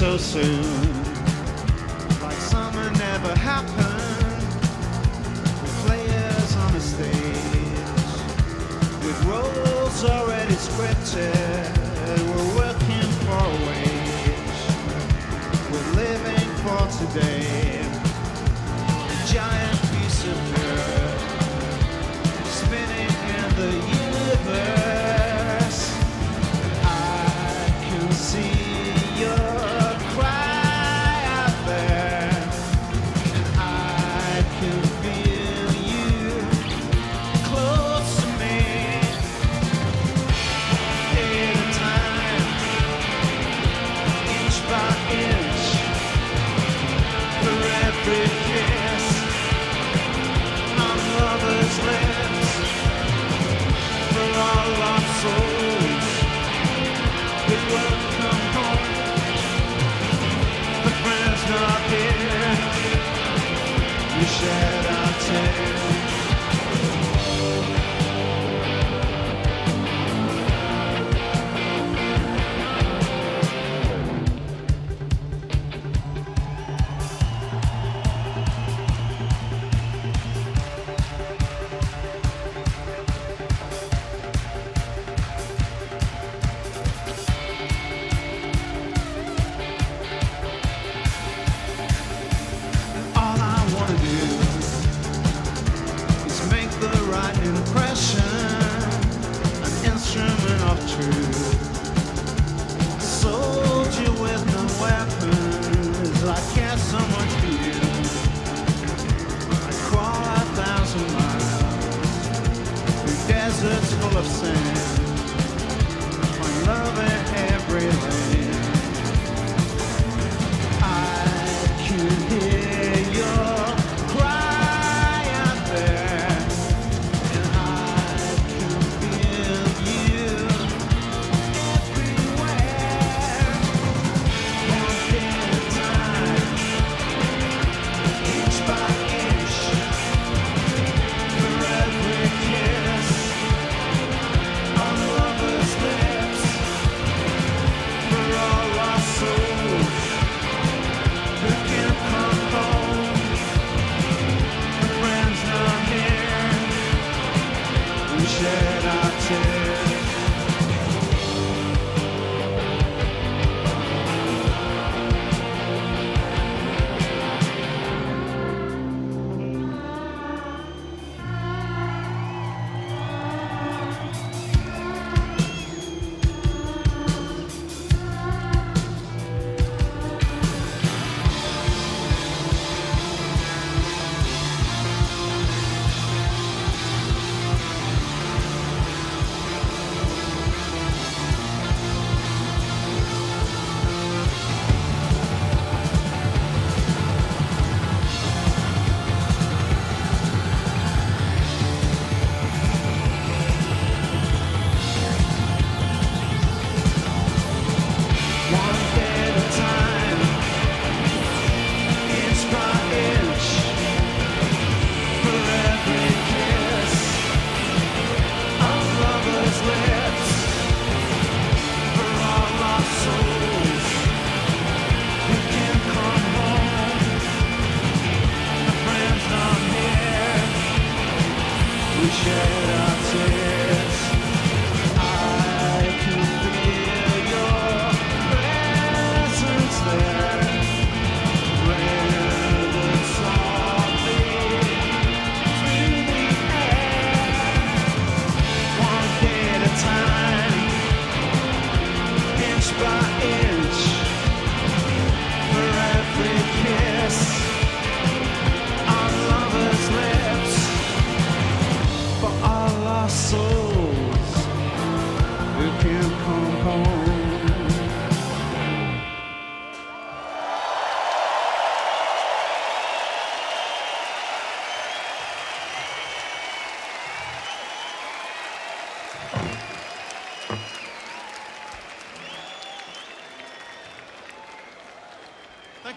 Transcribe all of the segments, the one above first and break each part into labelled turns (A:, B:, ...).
A: so soon. Like summer never happened. With players on the stage, with roles already scripted, we're working for a wage. We're living for today. A giant piece of dirt spinning in the universe.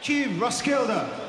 A: Cube, Roskilde.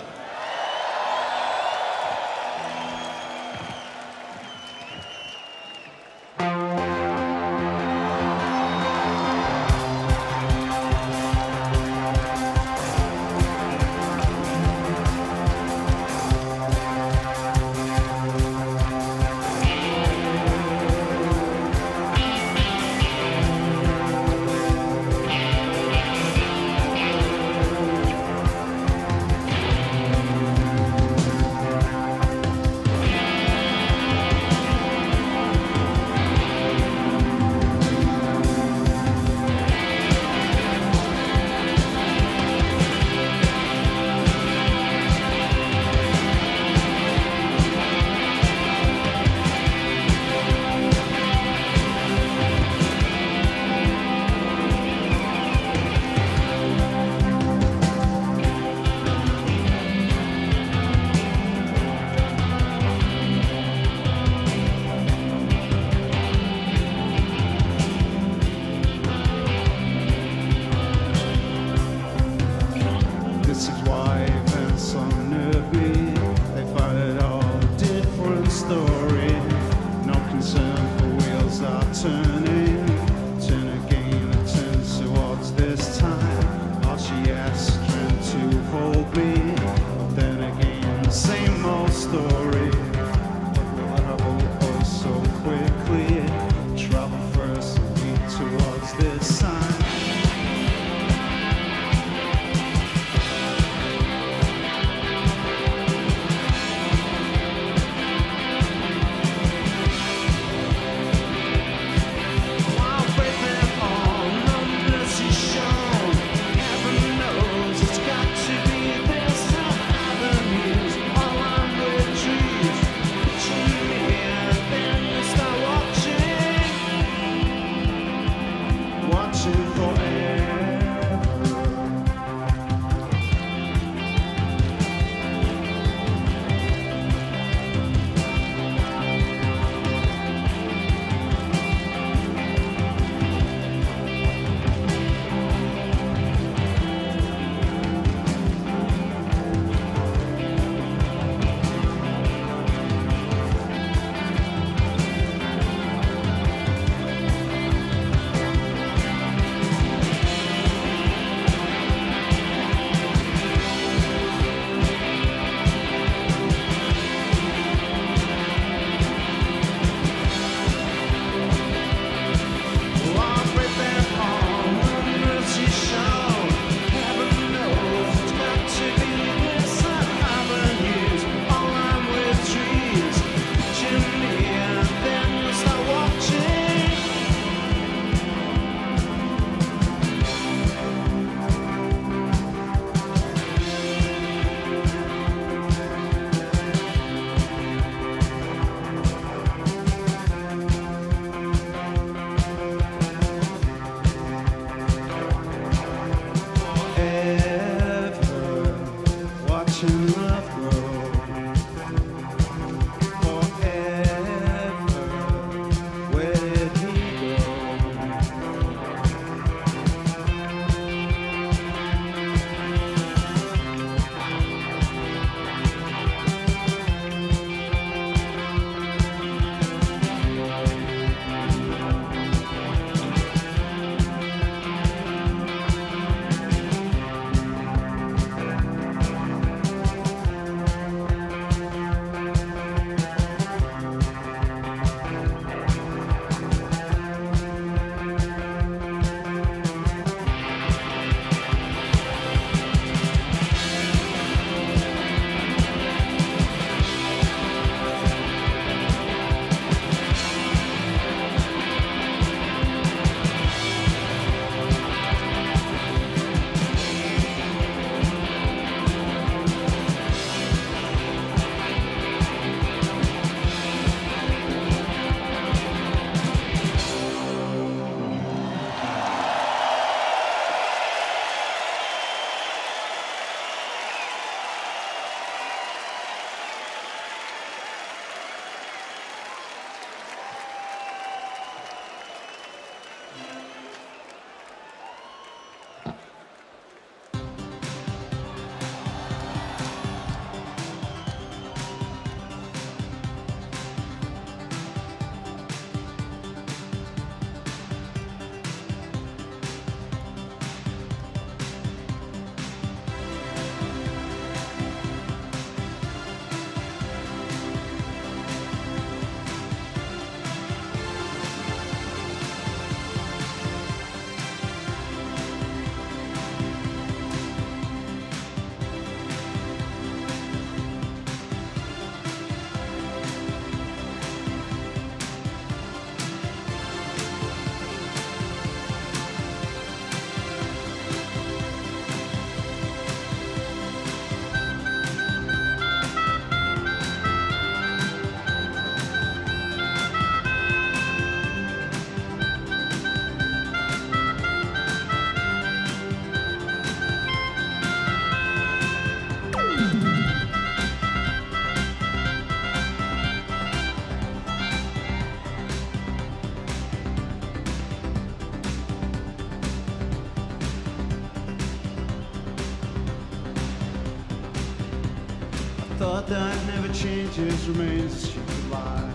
A: Changes, remains a stupid lie.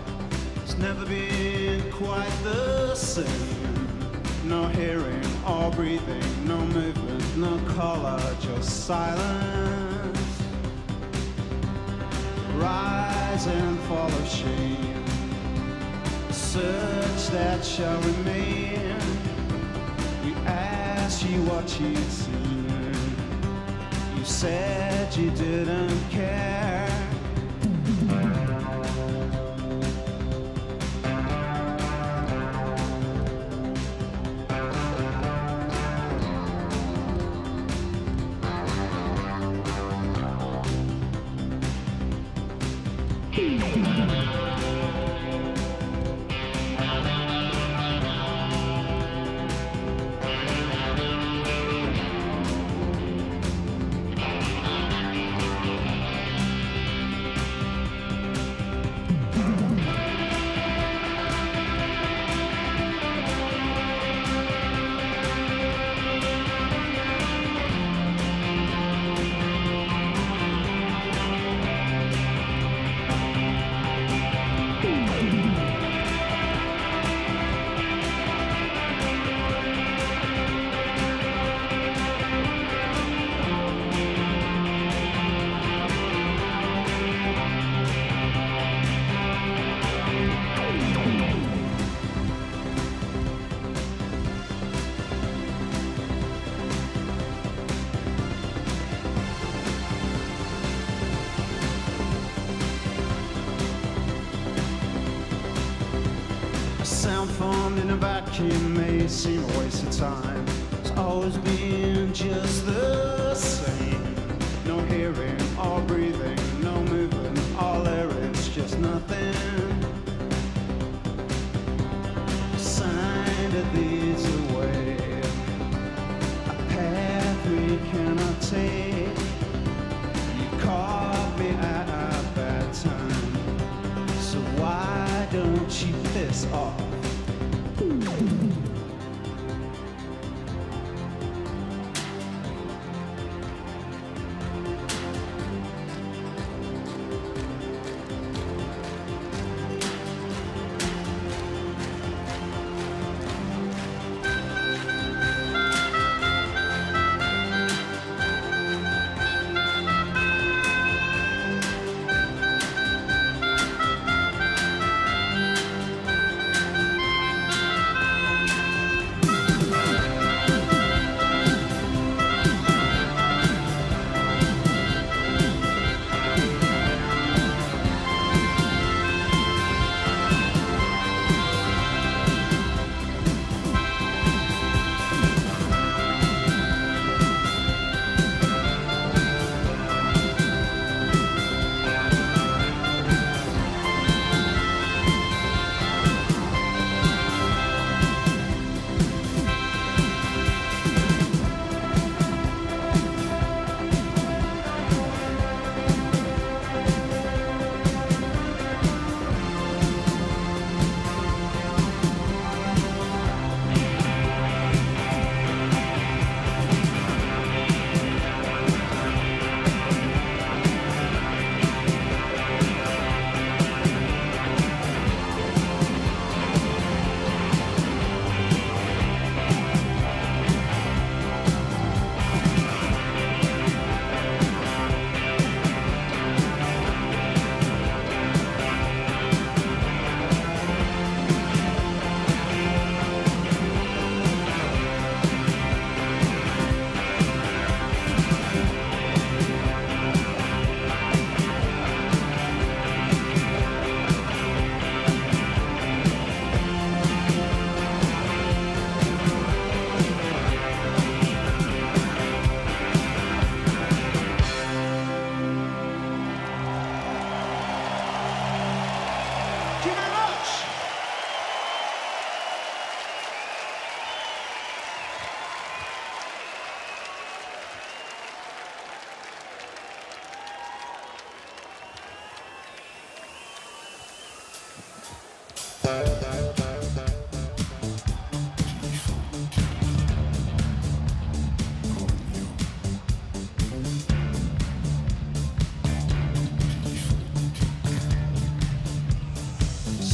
A: It's never been quite the same. No hearing or breathing, no movement, no color, just silence. Rise and fall of shame. Search that shall remain. We asked you what you'd seen. You said you didn't care. Time. It's always been just the same. No hearing or breathing,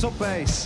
A: So bass.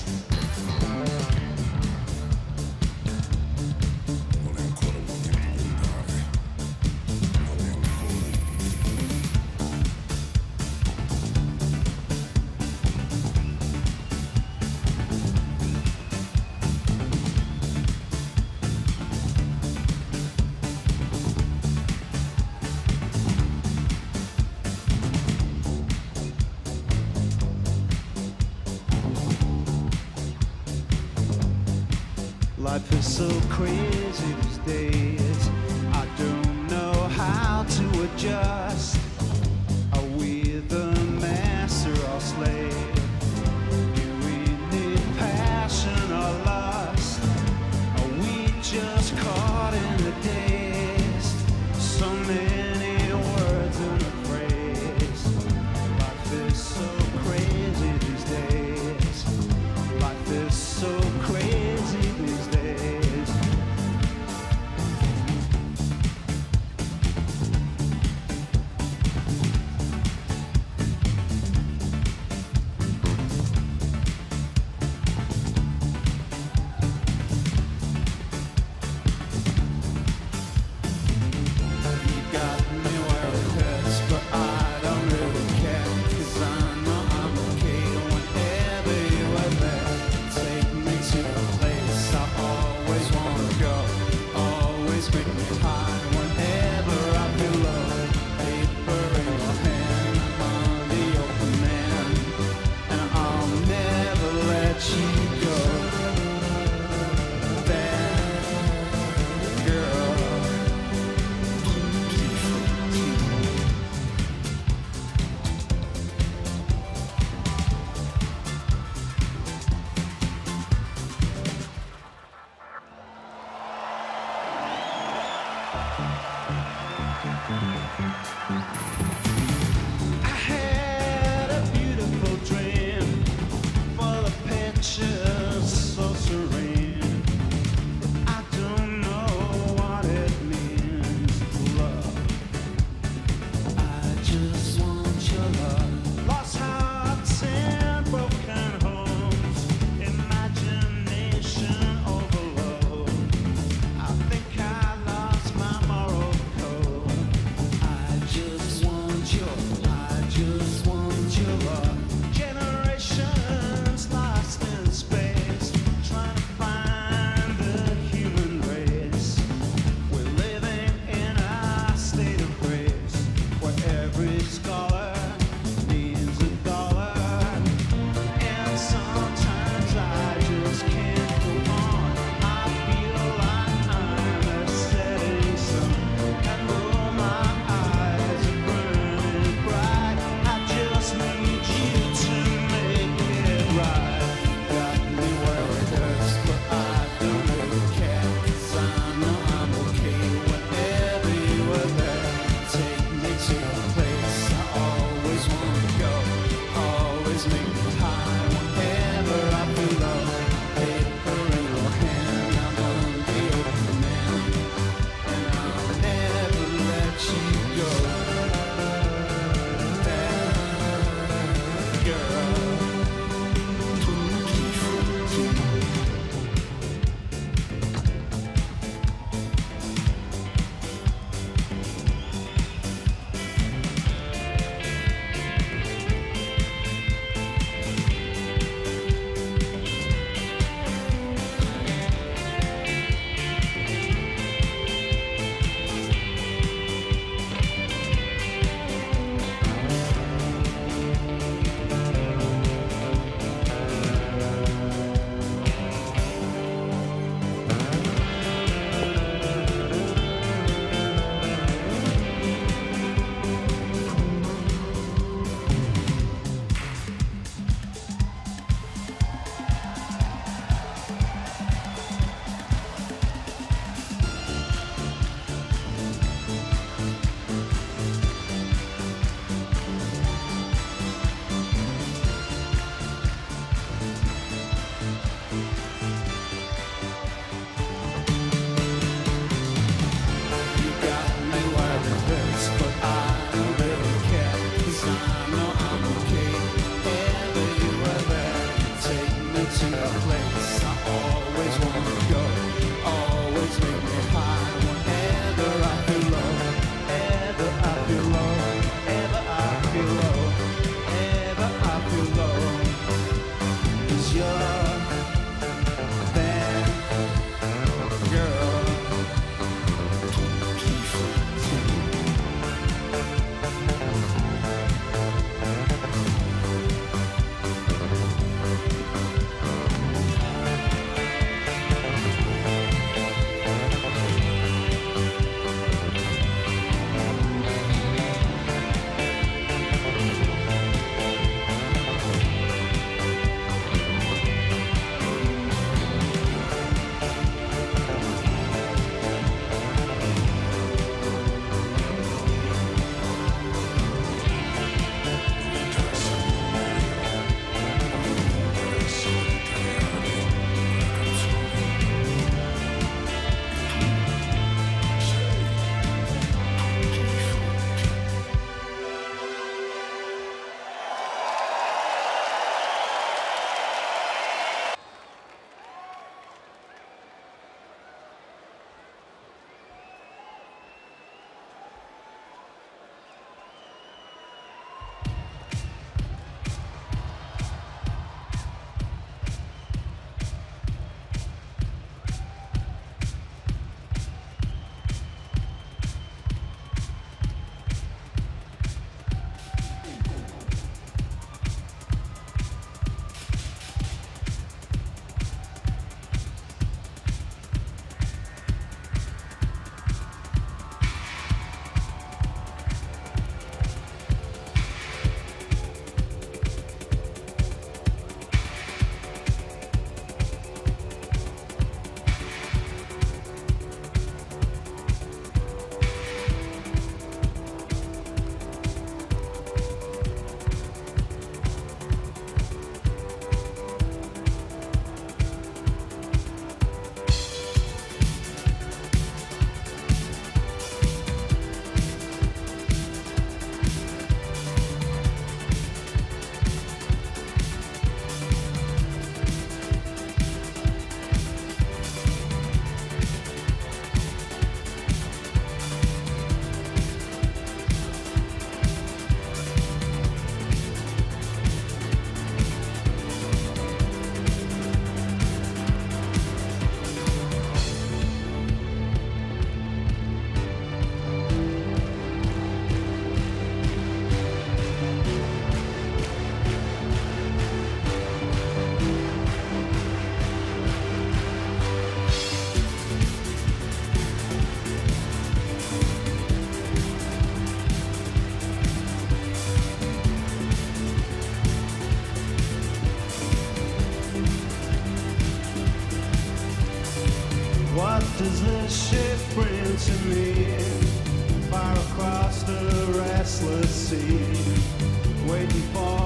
A: waiting for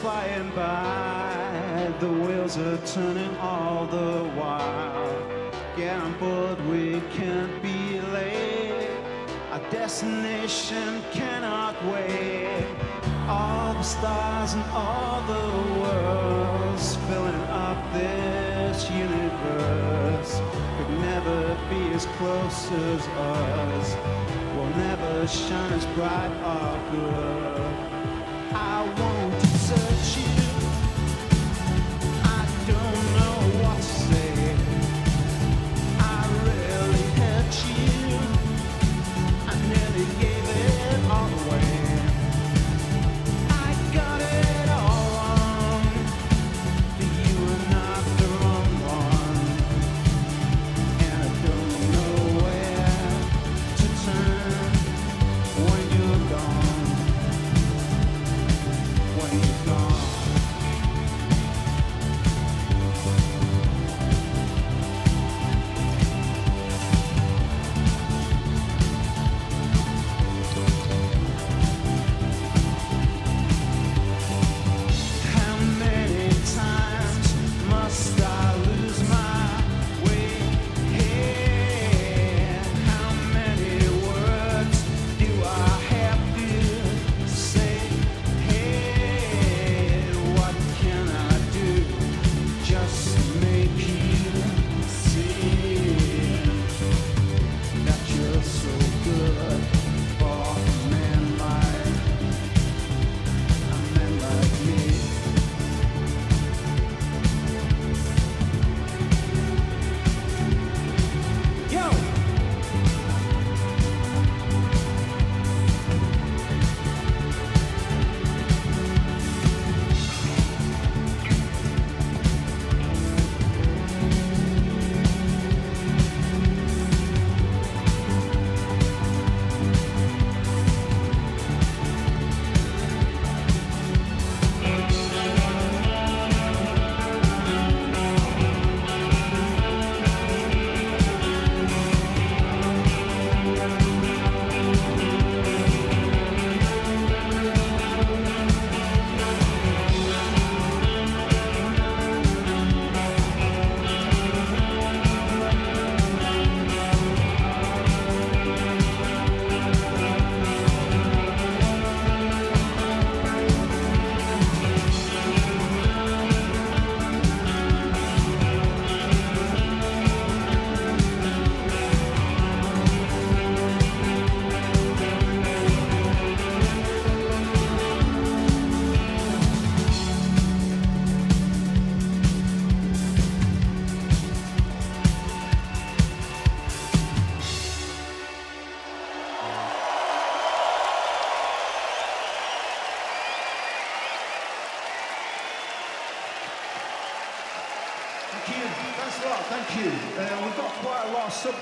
A: flying by, the wheels are turning all the while. Gambled, we can't be late, our destination cannot wait. All the stars and all the worlds filling up this universe could never be as close as us. Will never shine as bright or good. I
B: want searching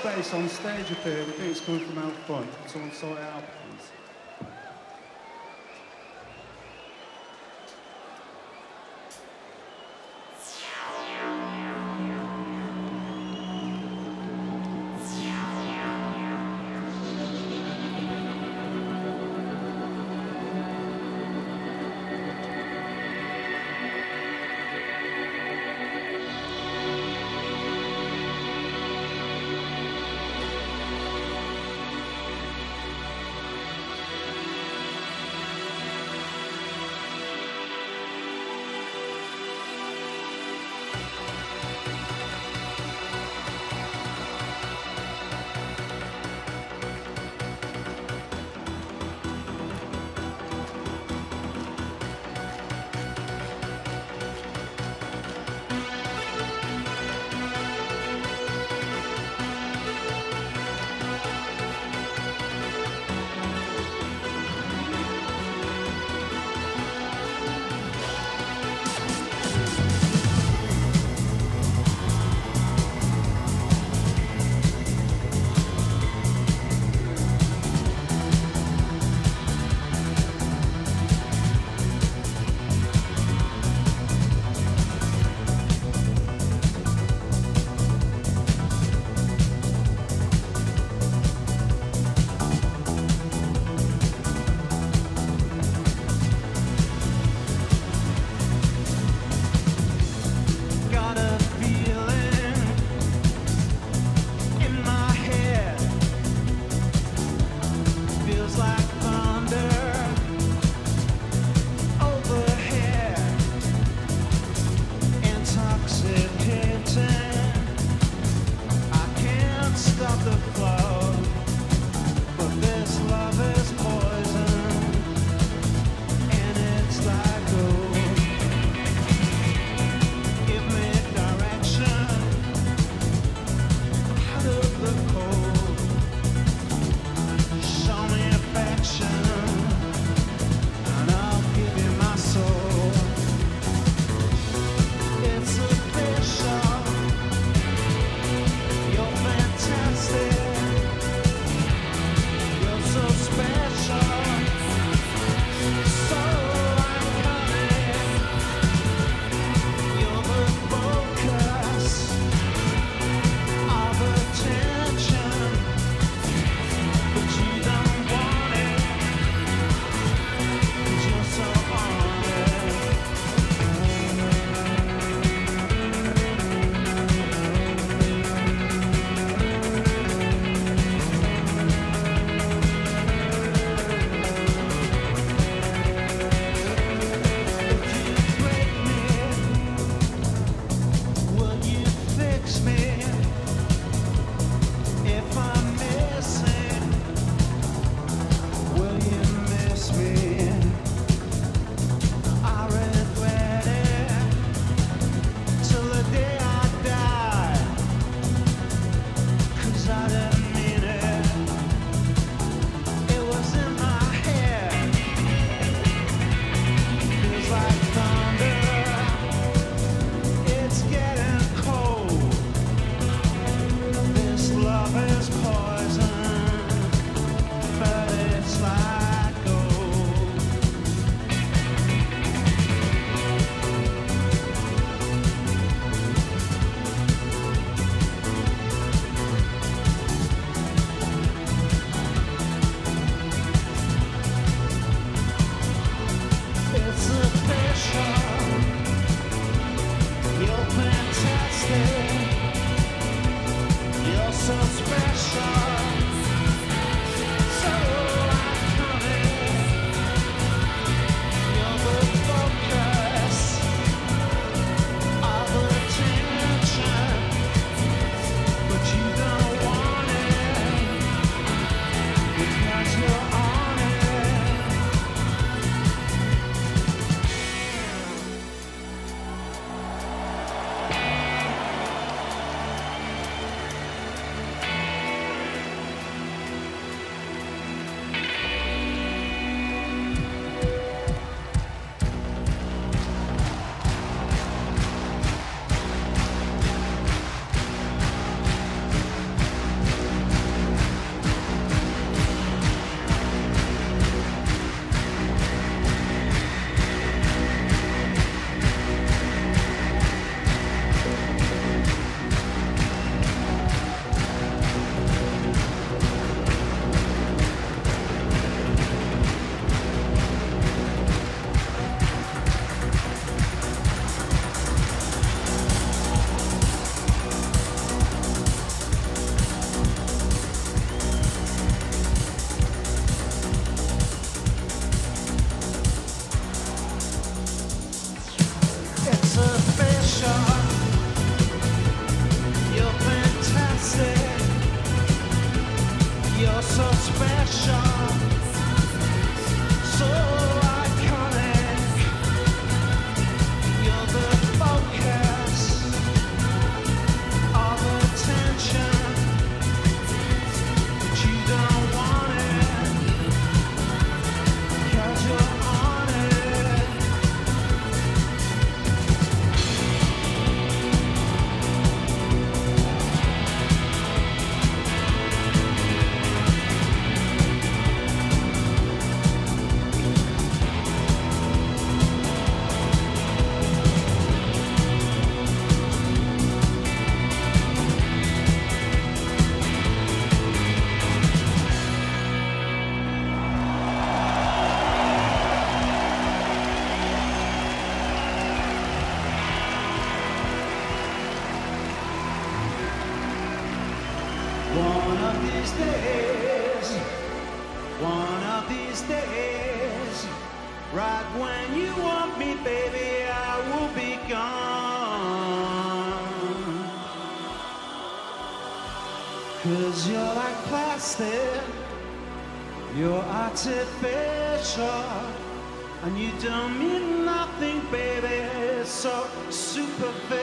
B: bass on stage up here. We think it's coming from out front. Someone sort it out.
A: Cause you're like plastic, you're artificial, and you don't mean nothing, baby. It's so superficial.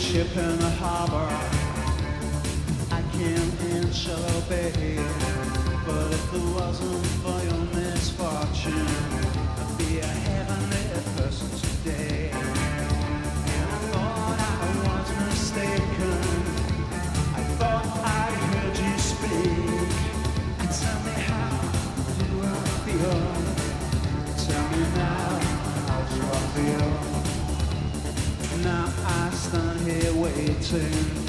A: ship in the harbor. I can't inch a babe, but if it wasn't for your misfortune. too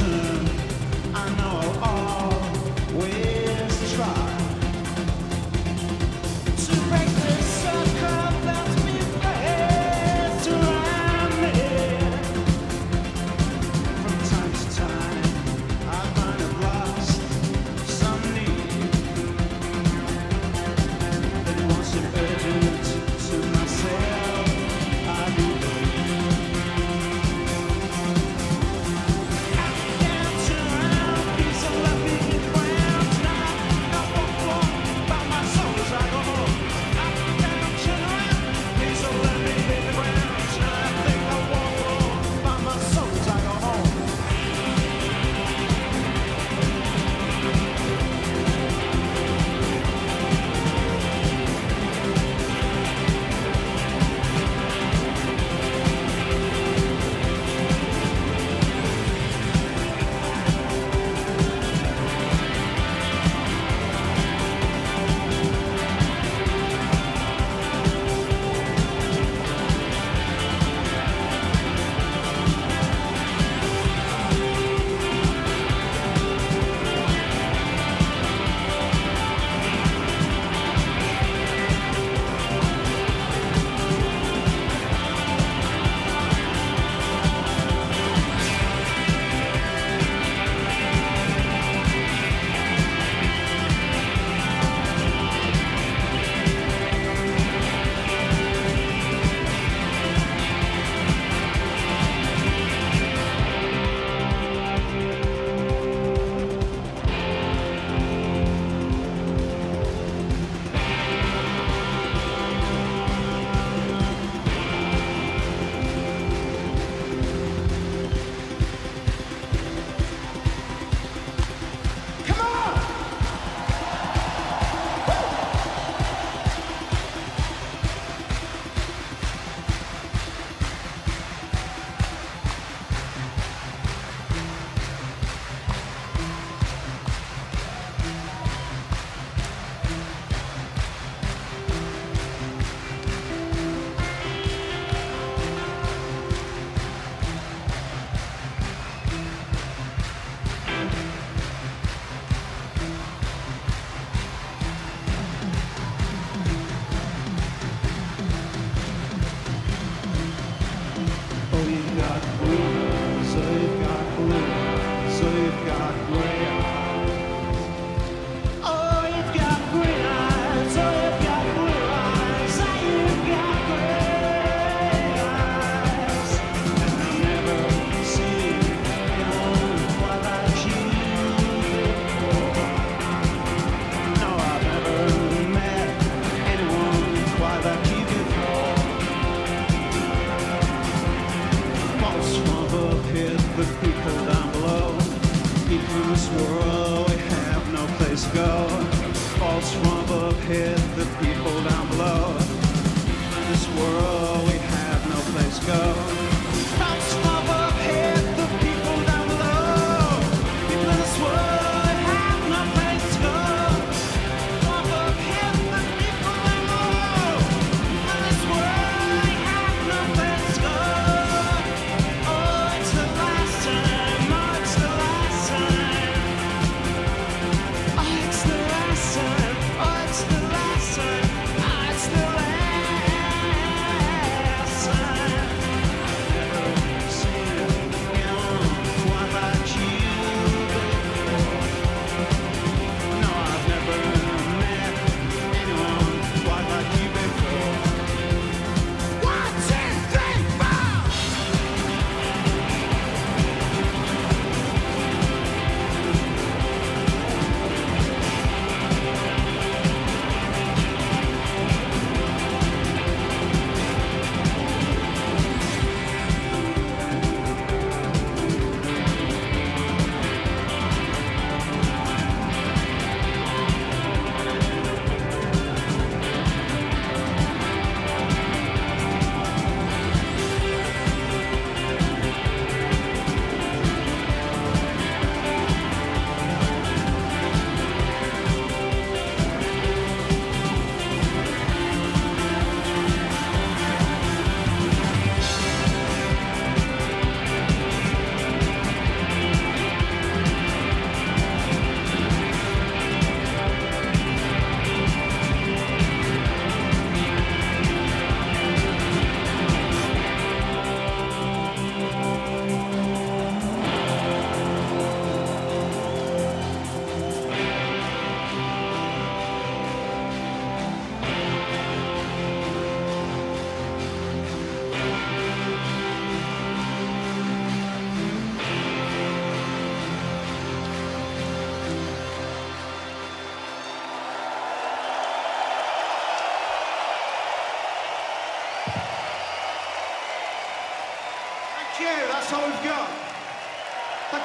A: where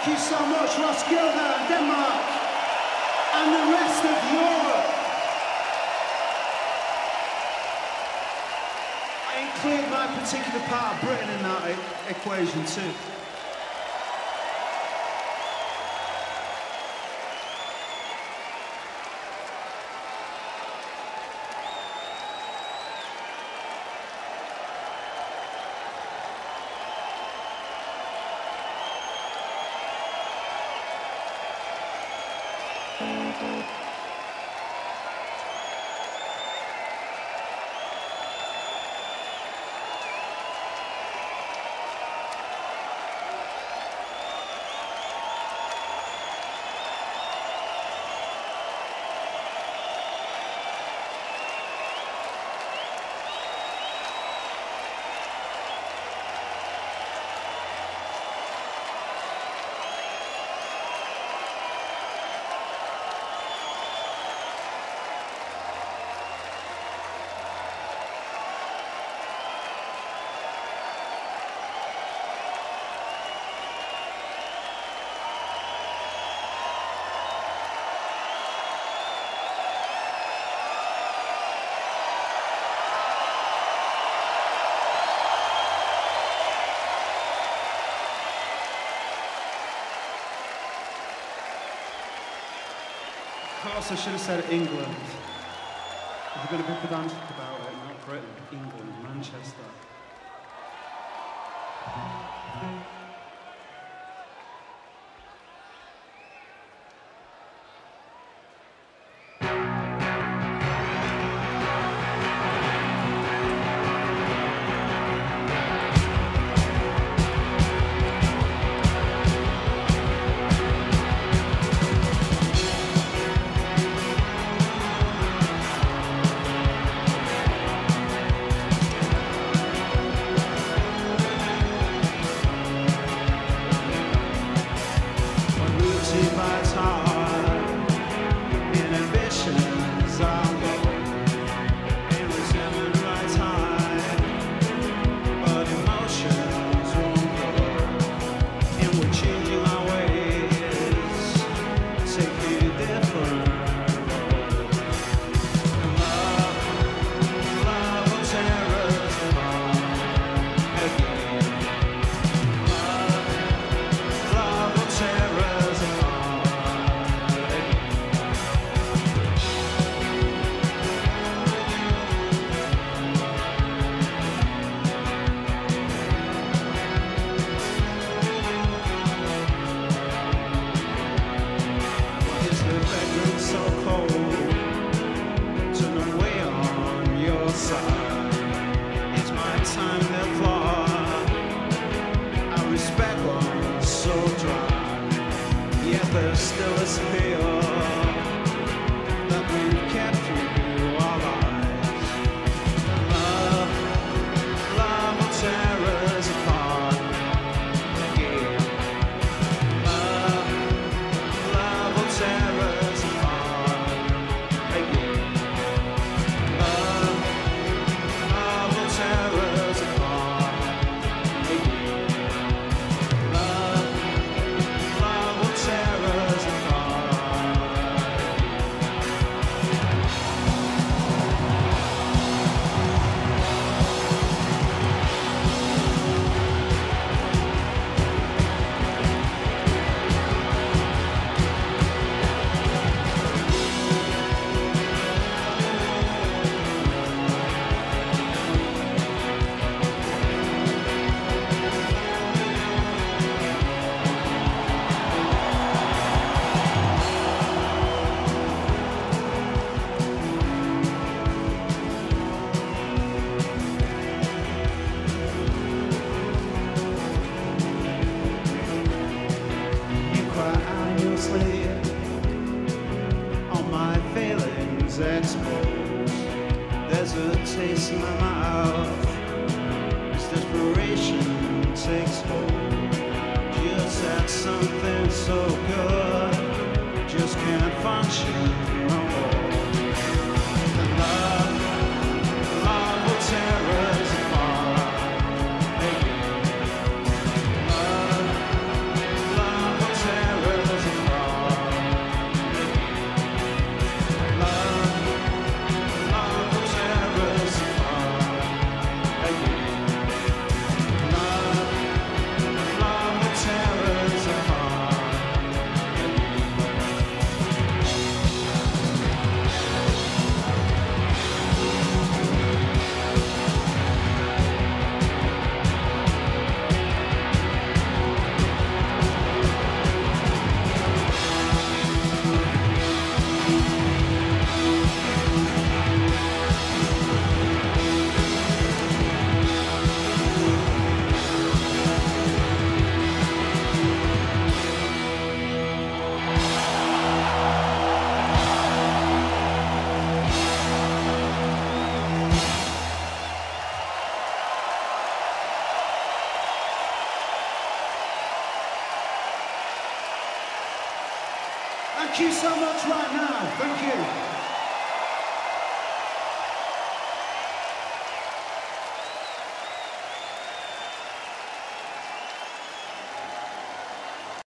B: Thank you so much, Roskilde and Denmark, and the rest of Europe. I include my particular part of Britain in that equation too. I also should have said England. If you're going to be pedantic about it, not Britain, England, Manchester.